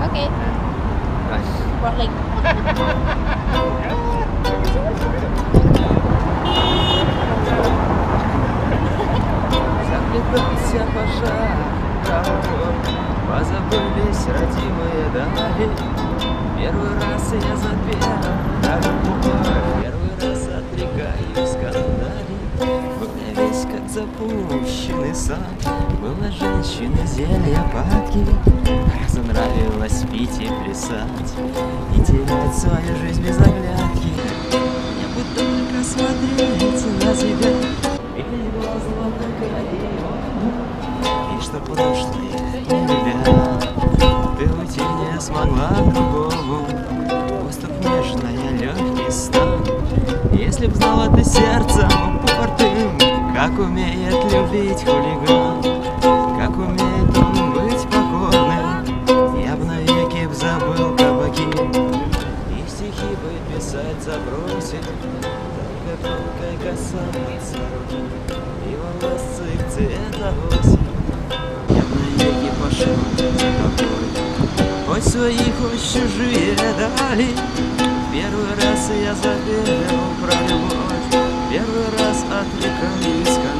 Okay. Rolling. Заплетался пожар, позабылись родимые дали. Первый раз я как как запущенный сам, была женщина зелья падки. Разонравилось пить и плясать, и терять свою жизнь без оглядки. Мне бы только смотреть на тебя, или глаз и что прошлое тебя Ты уйти не смогла к другому. Воздух нежная, легкий стан. Если б знала ты сердцем Как умеет любить хулиган Как умеет он быть покорным. Я б навеки б забыл кабаки И стихи бы писать забросил Только тонкой касается руки И волосы цвета осень Я б навеки пошел тобой Хоть свои, хоть чужие дали. Первый раз я запел про любовь Первый раз отвлекаюсь скандалить